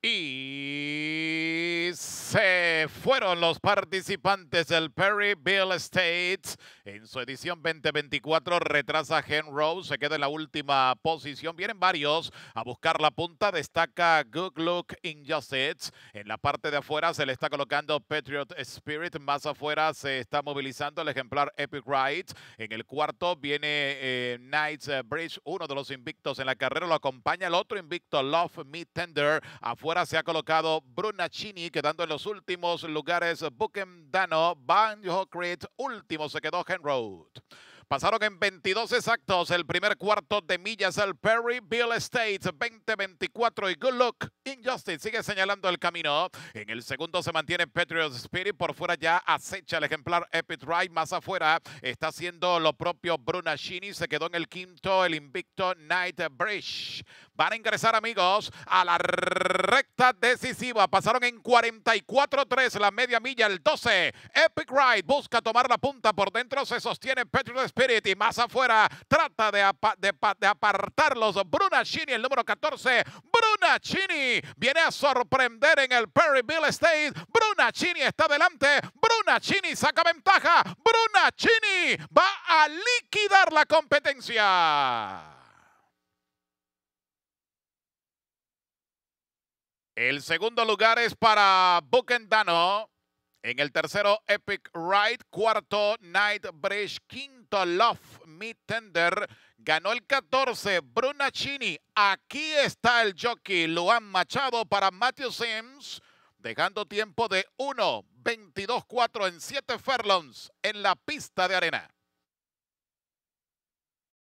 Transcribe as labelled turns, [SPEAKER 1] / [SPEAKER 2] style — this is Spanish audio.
[SPEAKER 1] Y se fueron los participantes del Perry Bill Estates en su edición 2024. Retrasa Hen Rose, se queda en la última posición. Vienen varios a buscar la punta. Destaca Good Look Injustice. En la parte de afuera se le está colocando Patriot Spirit. Más afuera se está movilizando el ejemplar Epic Ride. En el cuarto viene eh, Knights Bridge, uno de los invictos en la carrera. Lo acompaña el otro invicto, Love Me Tender. Afuera Fuera se ha colocado Brunacini, quedando en los últimos lugares Bukem Dano, Banjo Creed, último se quedó Road. Pasaron en 22 exactos el primer cuarto de millas el Perry Bill Estates 2024 y Good Luck Injustice sigue señalando el camino. En el segundo se mantiene Patriot Spirit. Por fuera ya acecha el ejemplar Epic Ride. Más afuera está haciendo lo propio Brunacini. Se quedó en el quinto el invicto Night Bridge. Van a ingresar amigos a la recta decisiva. Pasaron en 44-3 la media milla el 12. Epic Ride busca tomar la punta por dentro. Se sostiene Patriot Spirit y más afuera trata de, de, apartarlos. Bruna Chini, el número 14. Bruna Viene a sorprender en el Perryville State. Bruna Chini está adelante. Bruna Chini saca ventaja. Bruna Chini va a liquidar la competencia. El segundo lugar es para Bucendano. En el tercero, Epic Ride. Cuarto, Night Bridge. Quinto, Love Me Tender. Ganó el 14, Brunacini. Aquí está el jockey, Luan Machado para Matthew Sims. Dejando tiempo de 1, 22, 4 en 7 furlongs en la pista de arena.